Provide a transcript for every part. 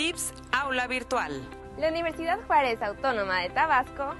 Tips Aula Virtual. La Universidad Juárez Autónoma de Tabasco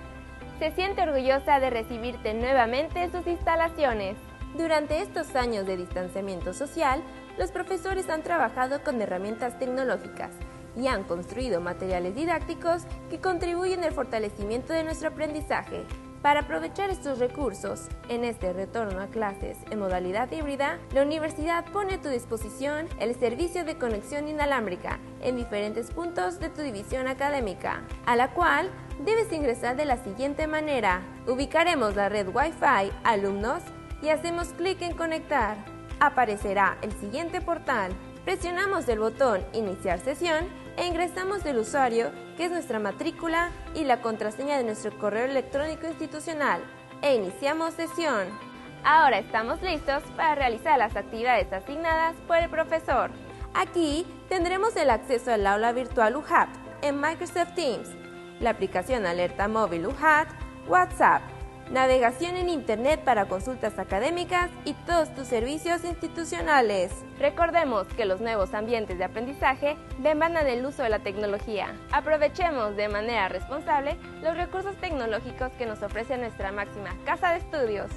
se siente orgullosa de recibirte nuevamente en sus instalaciones. Durante estos años de distanciamiento social, los profesores han trabajado con herramientas tecnológicas y han construido materiales didácticos que contribuyen al fortalecimiento de nuestro aprendizaje. Para aprovechar estos recursos, en este retorno a clases en modalidad híbrida, la universidad pone a tu disposición el servicio de conexión inalámbrica en diferentes puntos de tu división académica, a la cual debes ingresar de la siguiente manera. Ubicaremos la red Wi-Fi alumnos y hacemos clic en conectar. Aparecerá el siguiente portal. Presionamos el botón Iniciar sesión e ingresamos el usuario, que es nuestra matrícula, y la contraseña de nuestro correo electrónico institucional, e iniciamos sesión. Ahora estamos listos para realizar las actividades asignadas por el profesor. Aquí tendremos el acceso al aula virtual UHAT en Microsoft Teams, la aplicación Alerta Móvil UHAT, WhatsApp, navegación en Internet para consultas académicas y todos tus servicios institucionales. Recordemos que los nuevos ambientes de aprendizaje demandan el uso de la tecnología. Aprovechemos de manera responsable los recursos tecnológicos que nos ofrece nuestra máxima casa de estudios.